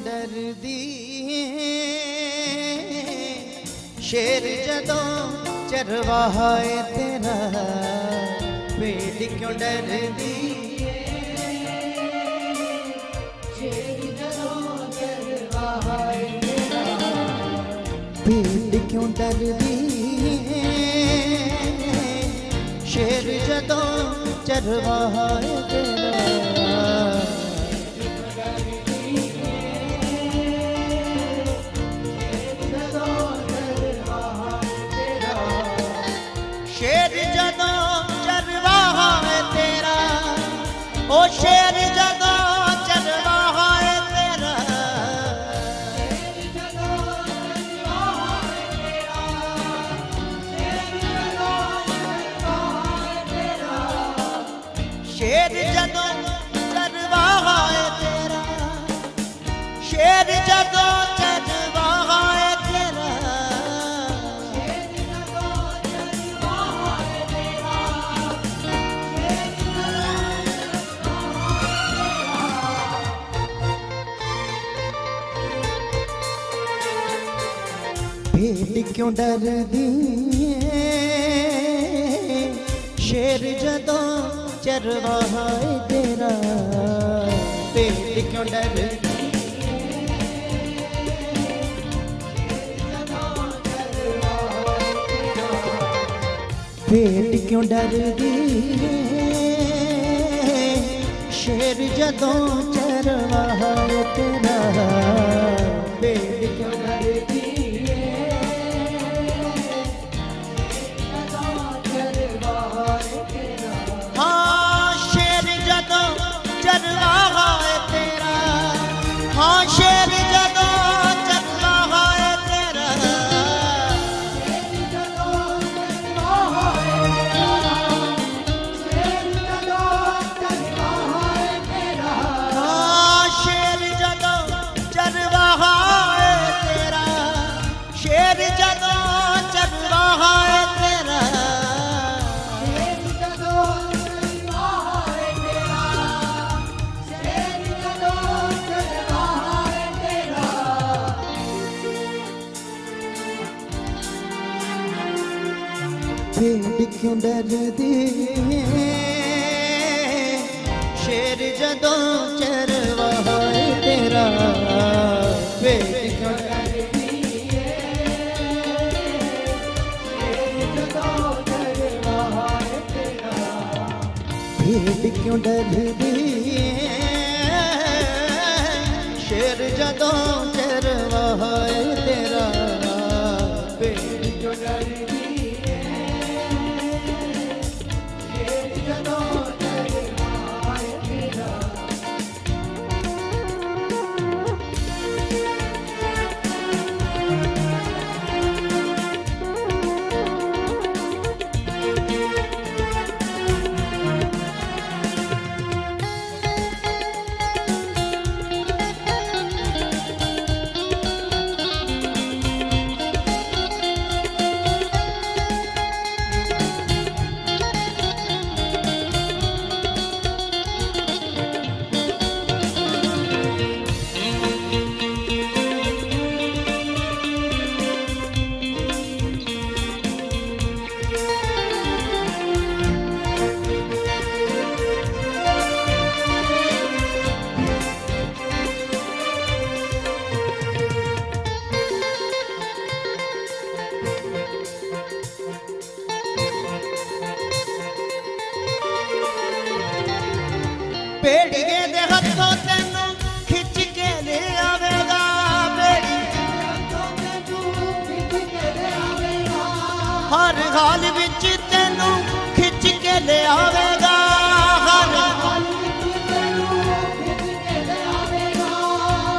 क्यों शेर जदों चरवाहा है तेरा भेड़ क्यों डरदी भेड़ क्यों डरदी शेर जदों चरवाहा तेरा क्यों डरदी शेर जदों चरवाहा तेरा भेड़ क्यों डरदी भेड़ क्यों डरदी शेर जदों चरवाहा तेरा भेड़ क्यों डरदी शेर जदों चरवाहा है तेरा भेड़ क्यों डरदी भेड़ क्यों डरदी शेर जदों चरवाहा है ਹਰ ਹਾਲ ਵਿੱਚ ਤੈਨੂੰ ਖਿੱਚ ਕੇ ਲੈ ਆਵੇਗਾ ਹਰ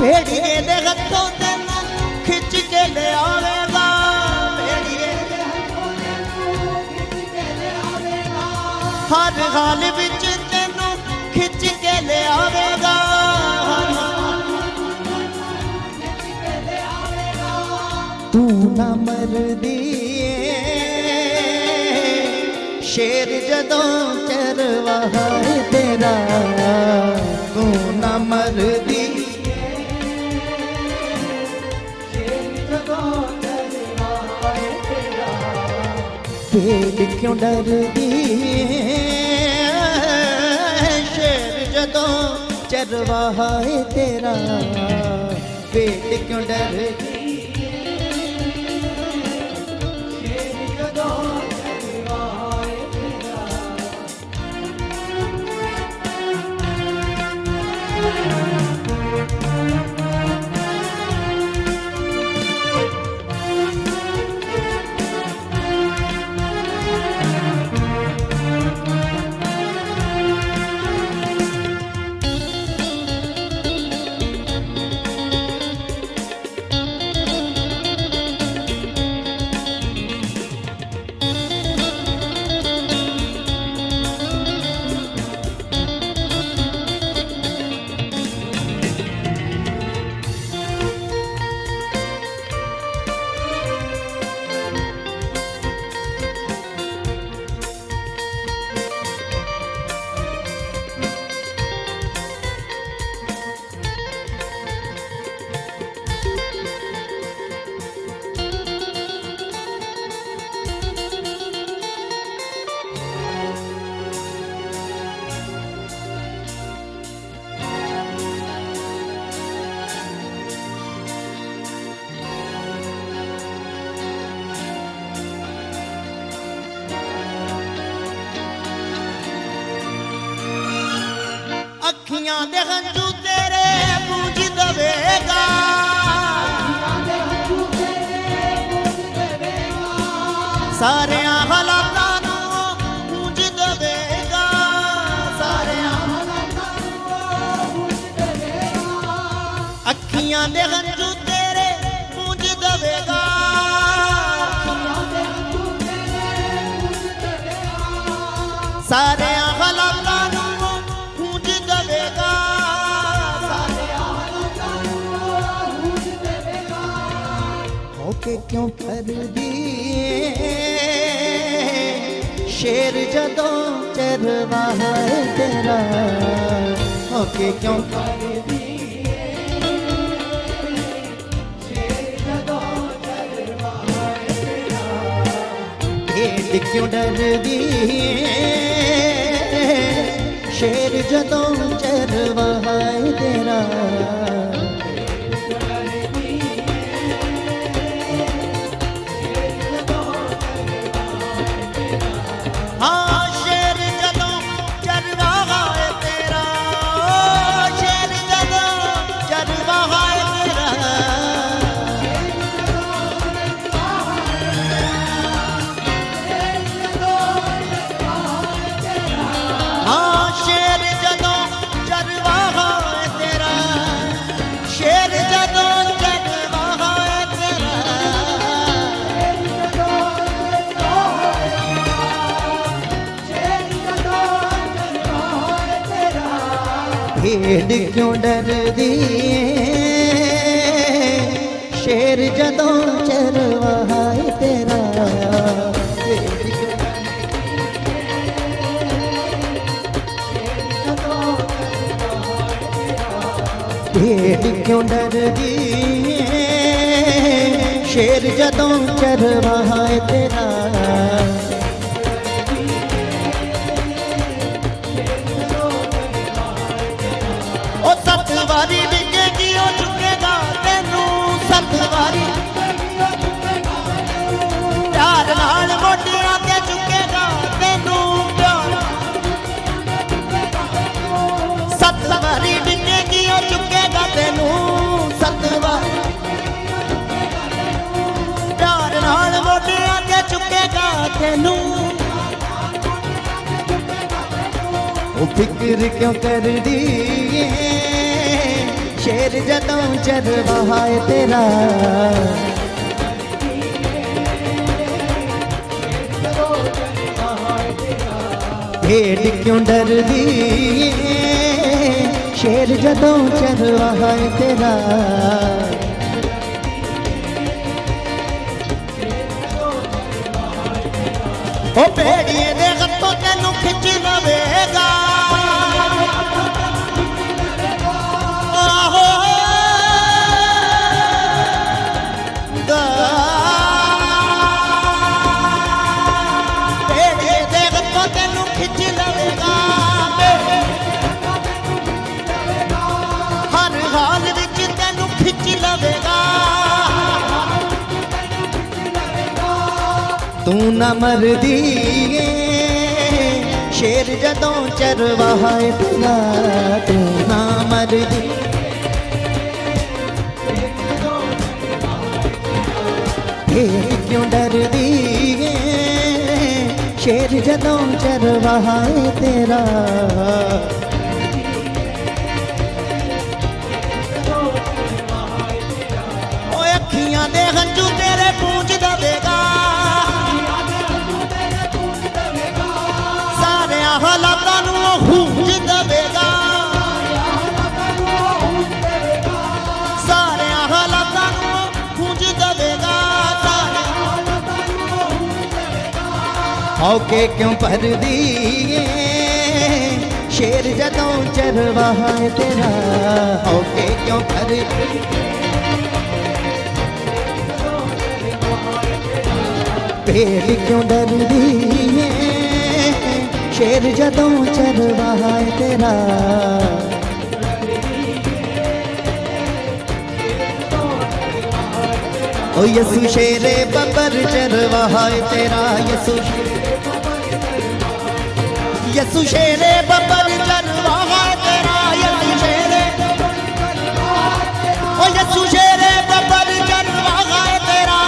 ਭੇੜੀਏ ਦੇ ਹੱਥੋਂ ਤੈਨੂੰ ਖਿੱਚ ਕੇ ਲੈ ਆਵੇਗਾ ਭੇੜੀਏ ਦੇ ਹੱਥੋਂ ਤੈਨੂੰ ਹਰ ਹਾਲ ਵਿੱਚ ਤੈਨੂੰ ਖਿੱਚ ਕੇ ਲਿਆਵੇਗਾ। ਤੂੰ ਨਾ ਮਰਦੀ। ਸ਼ੇਰ ਜਦੋਂ ਚਰਵਾਹਾ ਏ ਤੇਰਾ, ਤੂੰ ਨਾ ਮਰਦੀ। ਭੇਡ ਕਿਉਂ ਡਰਦੀ? ਸ਼ੇਰ ਜਦੋਂ ਚਰਵਾਏ ਤੇਰਾ ਭੇਡ ਕਿਉਂ ਡਰਦੀ? ਅੱਖੀਆਂ ਦੇ ਹੰਝੂ ਤੇਰੇ ਪੂੰਝ ਦਵੇਗਾ। ਸਾਰਿਆਂ ਹਾਲਾਤਾਂ ਨੂੰ ਪੂੰਝ ਦਵੇਗਾ। ਸਾਰਿਆਂ ਹਾਲਾਤਾਂ ਨੂੰ ਪੂੰਝ ਦਵੇਗਾ ਅੱਖੀਆਂ ਦੇ क्यों भर दिए? शेर जदों चरवा है तेरा ओके क्यों भर क्यों डर दी शेर जदों चरवा है ਭੇਡ ਕਿਉਂ ਡਰਦੀ ਸ਼ੇਰ ਜਦੋਂ ਚਰਵਾਏ ਤੇਰਾ ਭੇਡ ਕਿਉਂ ਡਰਦੀ ਸ਼ੇਰ ਜਦੋਂ ਚਰਵਾਏ ਤੇਰਾ ਤੈਨੂੰ? ਉਹ ਫਿਕਰ ਕਿਉਂ ਕਰਦੀ ਏ? ਸ਼ੇਰ ਜਦੋਂ ਜਰਵਾ ਹੈ ਤੇਰਾ। ਢੇਡ ਕਿਉਂ ਡਰਦੀ ਏ? ਸ਼ੇਰ ਜਦੋਂ ਚਰਵਾ ਹੈ ਤੇਰਾ। ਉਹ ਭੇੜੀਏ ਦੇ ਹੱਥੋਂ ਤੈਨੂੰ ਖਿੱਚ ਲਵੇਗਾ। न मर दिए। शेर जदों चरवाहा इतना तू ना मर दी क्यों डर दिए? शेर जदों चरवाहा तेरा। अखियाँ देखू हंजू तेरे पूंछ देगा मौके क्यों भर दिए? शेर जदों चरवाहा है तेरा। मौके क्यों पर पेड़ क्यों डर दिए? शेर जदों चरवाहा है तेरा। ओ यसु शेरे बबर चरवाहा है तेरा यसु शेरे चरवाहा है तेरा यसु शेरे। ओ यसु शेरे बबर चरवाहा है तेरा।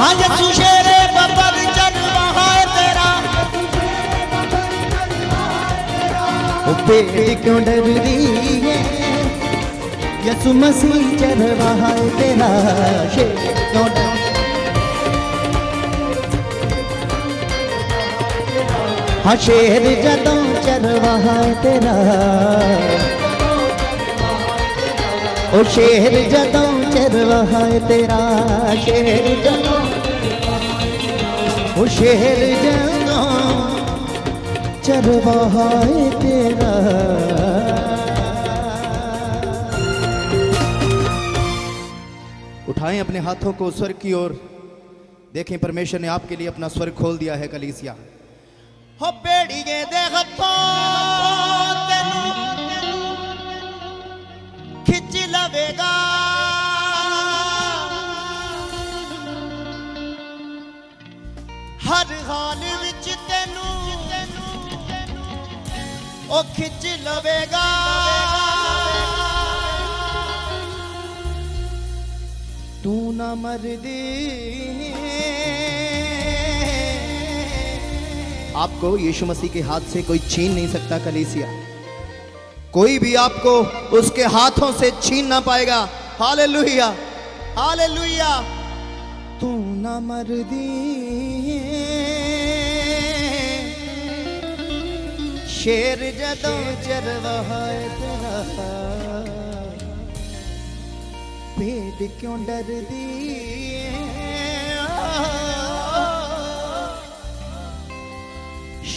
हाँ यसु शेरे बबर चरवाहा है तेरा। ओ पेड़ क्यों डर रही है? यसु मसीह चरवाहा है तेरा। शेर क्यों हाँ शेर जदों चरवाहा तेरा। ओ शेर जदों चरवाहा तेरा। शेर जदों ओ शेर जदों चरवाहा तेरा। उठाएँ अपने हाथों को स्वर्ग की ओर। देखें परमेश्वर ने आपके लिए अपना स्वर्ग खोल दिया है कलीसिया। ਹੋ ਭੇੜੀਏ ਦੇ ਹੱਥੋਂ ਤੈਨੂੰ ਖਿੱਚ ਲਵੇਗਾ। ਹਰ ਹਾਲ ਵਿੱਚ ਤੈਨੂੰ ਉਹ ਖਿੱਚ ਲਵੇਗਾ। ਤੂੰ ਨਾ ਮਰਦੀ। आपको यीशु मसीह के हाथ से कोई छीन नहीं सकता, कलीसिया। कोई भी आपको उसके हाथों से छीन ना पाएगा। हालेलुया। हालेलुया। तू ना मर दी शेर जदों चरवाहा भेड़ क्यों डर दी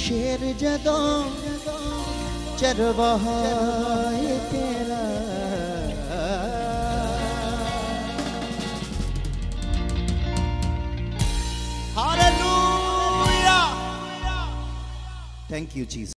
शेर जदों चरवाहा तेरा Hallelujah! Thank you, Jesus.